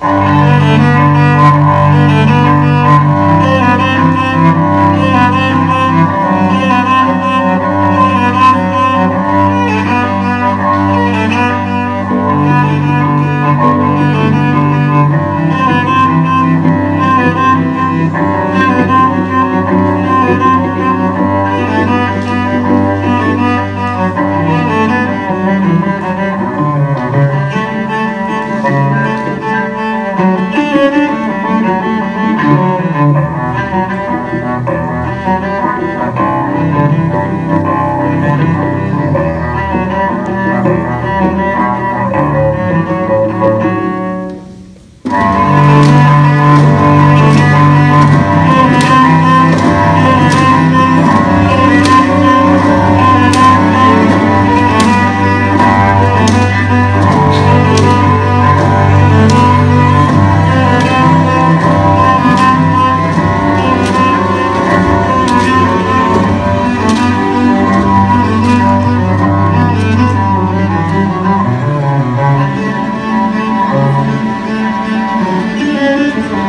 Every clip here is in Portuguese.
Música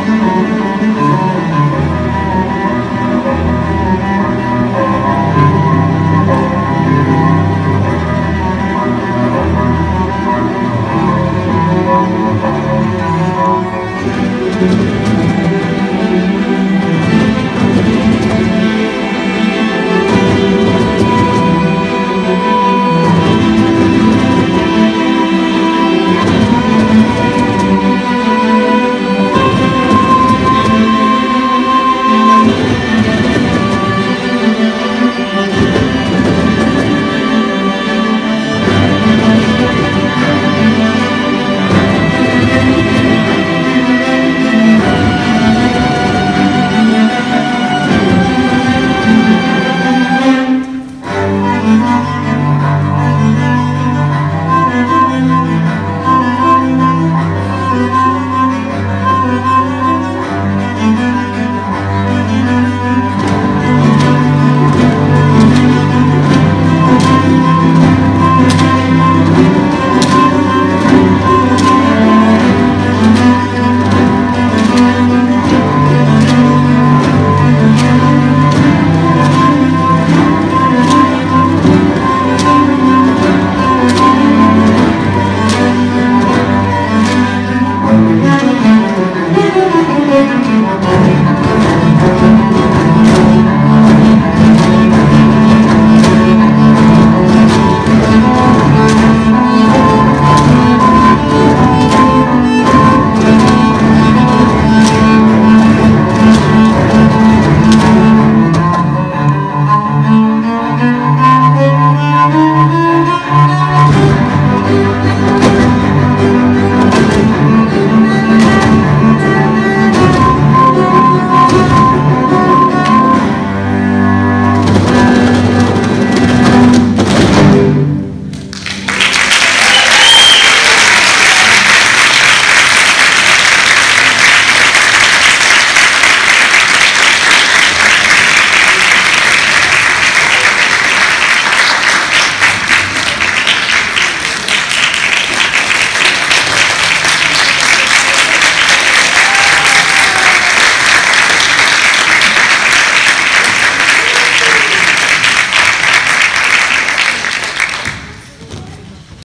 Música